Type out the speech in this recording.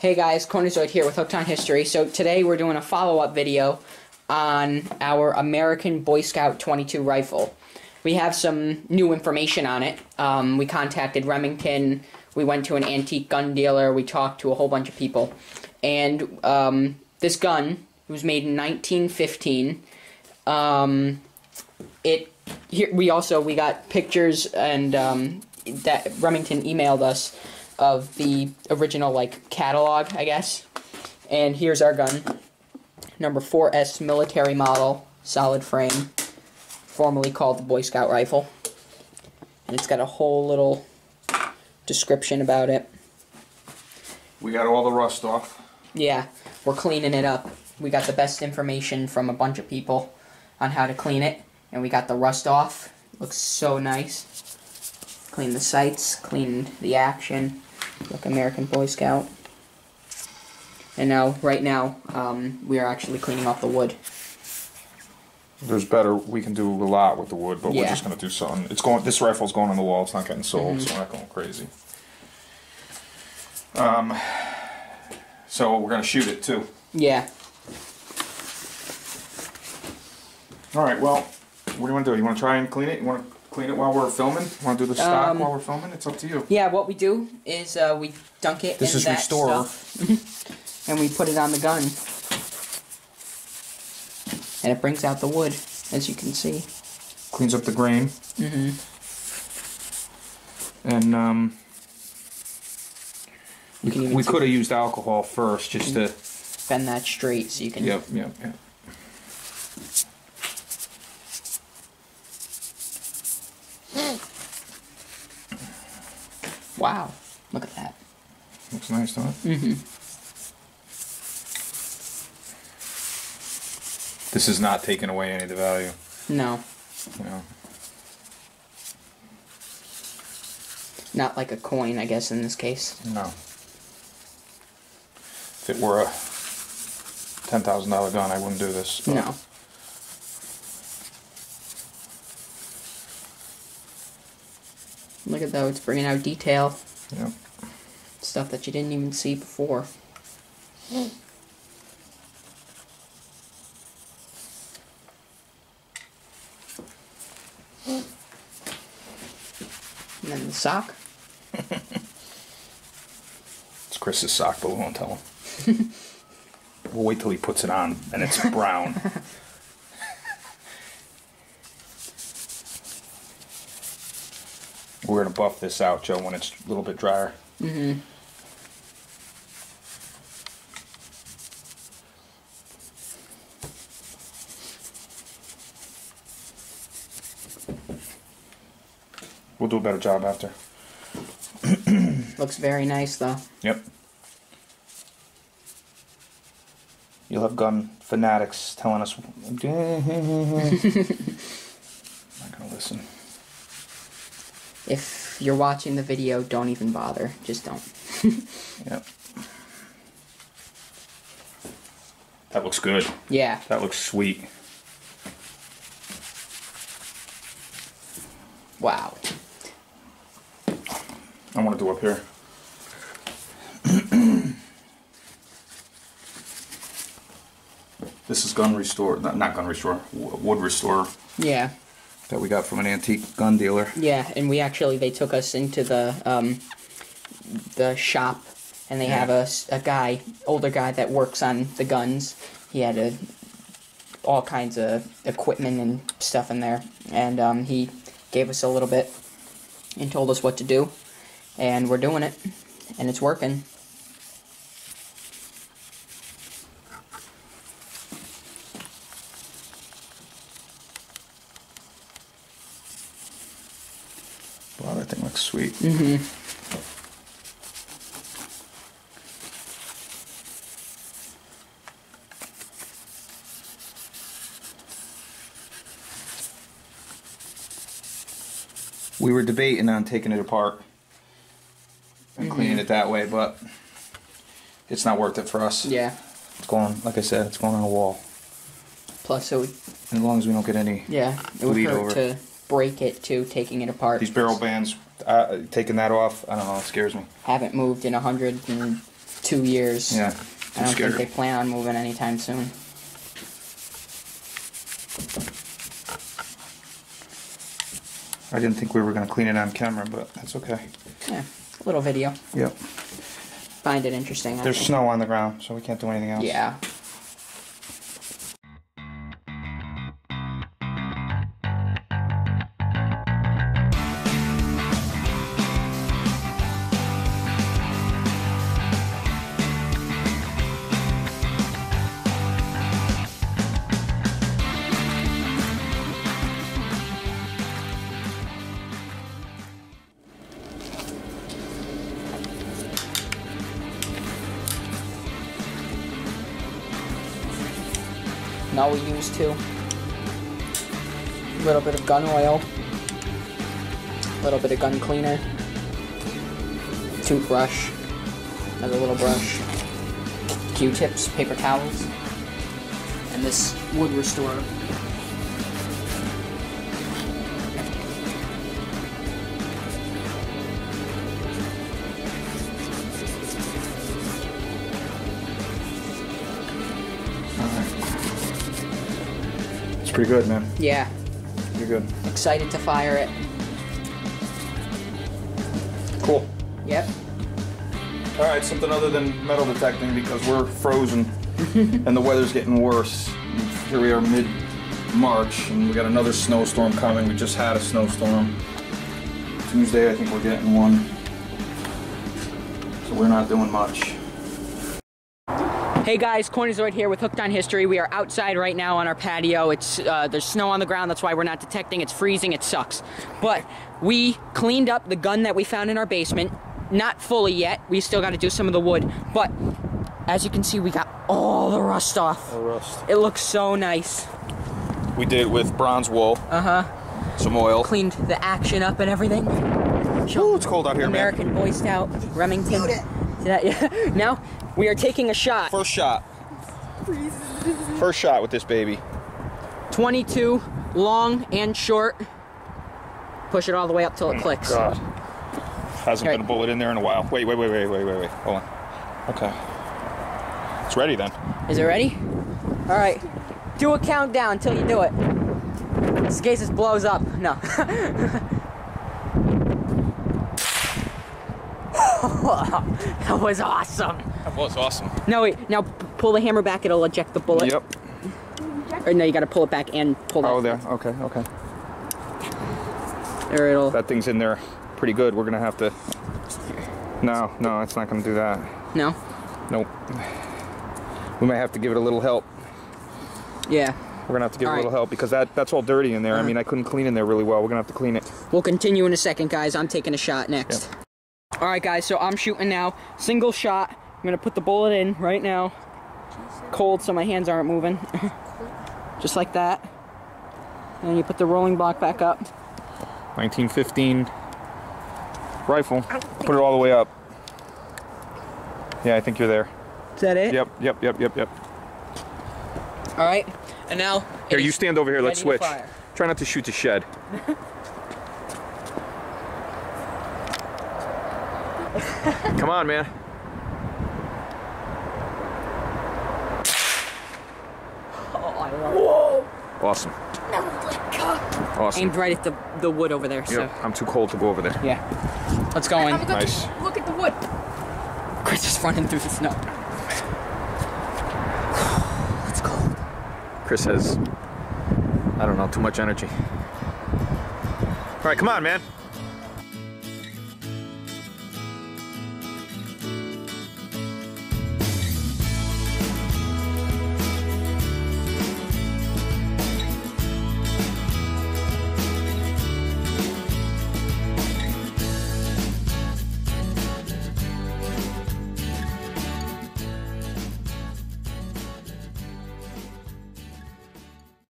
Hey guys, Cornizoid here with Hooked on History. So today we're doing a follow-up video on our American Boy Scout 22 rifle. We have some new information on it. Um, we contacted Remington, we went to an antique gun dealer, we talked to a whole bunch of people. And um, this gun was made in 1915. Um, it here we also we got pictures and um, that Remington emailed us of the original like catalog, I guess. And here's our gun, number 4S military model, solid frame, formerly called the Boy Scout rifle. And it's got a whole little description about it. We got all the rust off. Yeah, we're cleaning it up. We got the best information from a bunch of people on how to clean it, and we got the rust off. Looks so nice. Clean the sights, clean the action. Look, American Boy Scout. And now, right now, um, we are actually cleaning off the wood. There's better. We can do a lot with the wood, but we're just gonna do something. It's going. This rifle's going on the wall. It's not getting sold, so we're not going crazy. Um. So we're gonna shoot it too. Yeah. All right. Well, what do you want to do? You want to try and clean it? You want to clean it while we're filming? Want to do the stock Um, while we're filming? It's up to you. Yeah, what we do is uh, we dunk it This in is that Restorer. stuff, and we put it on the gun. And it brings out the wood, as you can see. Cleans up the grain. Mm-hmm. And um, You can even we could have used alcohol first, just to. bend that straight so you can Yep. Yep. Yep. Wow look at that Looks nice, doesn't it? mm-hmm. This is not taking away any of the value. no know. not like a coin i guess in this case No. If it were a ten thousand dollar gun, I wouldn't do this. no look at though it's bringing out detail Yep. stuff that you didn't even see before and then the sock It's Chris's sock, but we won't tell him. we'll wait till he puts it on and it's brown. We're gonna buff this out, Joe, when it's a little bit drier. mm-hmm We'll do a better job after. looks very nice though Yep. You'll have gun fanatics telling us. I'm not gonna listen. If you're watching the video don't even bother just don't Yep. That looks good. yeah That looks sweet. wow I want to do up here. this is gun restore, not, not gun restore, wood restore yeah that we got from an antique gun dealer. Yeah, and we actually they took us into the um, the shop, and they Yeah. have a guy, older guy that works on the guns. He had a all kinds of equipment and stuff in there, and um, he gave us a little bit and told us what to do, and we're doing it, and it's working. Wow, that thing looks sweet. Mm-hmm. We were debating on taking it apart and cleaning it that way, but it's not worth it for us. Yeah. It's going, like I said, it's going on a wall. Plus, would And as long as we don't get any yeah, it would Bleed hurt over. to break it too, taking it apart. these barrel bands, uh, taking that off, I don't know, it scares me. haven't moved in 110 two years. Yeah. I don't scared. think they plan on moving anytime soon. I didn't think we were gonna clean it on camera, but that's okay. Yeah, little video. Yep. Find it interesting. I There's think. snow on the ground, so we can't do anything else. Yeah. Now we use too. A little bit of gun oil. A little bit of gun cleaner. Toothbrush. Another little brush. Q-tips, paper towels. And this wood restorer. It's pretty good, man. Yeah, You're good. excited to fire it. Cool. Yep. All right, something other than metal detecting because we're frozen and the weather's getting worse. Here we are mid March and we got another snowstorm coming. We just had a snowstorm. Tuesday, I think we're getting one. So we're not doing much. Hey guys, Cornyzoid here with Hooked on History. We are outside right now on our patio. It's uh, there's snow on the ground. That's why we're not detecting. It's freezing. It sucks. But we cleaned up the gun that we found in our basement. Not fully yet. We still got to do some of the wood. But as you can see, we got all the rust off. All rust. It looks so nice. We did it with bronze wool, Uh huh. some oil. Cleaned the action up and everything. Ooh, it's cold out here, man. American Boy Scout, Remington. Yeah, yeah. Now we are taking a shot. First shot. First shot with this baby. 22, long and short. Push it all the way up till it oh clicks. God. Hasn't Okay. been a bullet in there in a while. Wait, wait, wait, wait, wait, wait, wait. Hold on. Okay. It's ready then. Is it ready? All right. Do a countdown until you do it. In case this blows up. No. that was awesome. That was awesome. No, wait. Now pull the hammer back. It'll eject the bullet. Yep. Or no, you got to pull it back and pull that. Oh, there. Okay, okay. Or it'll. That thing's in there pretty good. We're gonna have to. No, no, it's not gonna do that. No. Nope. We might have to give it a little help. Yeah. We're gonna have to give it a little help because that that's all dirty in there. I Uh-huh. mean, I couldn't clean in there really well. We're gonna have to clean it. We'll continue in a second, guys. I'm taking a shot next. All right, guys. So I'm shooting now. Single shot. I'm gonna put the bullet in right now. Cold, so my hands aren't moving. Just like that. And you put the rolling block back up. 1915 rifle. Put it all the way up. Yeah, I think you're there. Is that it? Yep, yep, yep, yep, yep. All right. And now. Here, you stand over here. Let's switch. Try not to shoot the shed. Come on, man. Oh, I love it. Awesome. Awesome. Aimed right at the the wood over there. So Yep, I'm too cold to go over there. yeah. Let's go in. Nice. Look at the wood. Chris is running through the snow. It's cold. Chris has, I don't know, too much energy. All right, come on, man.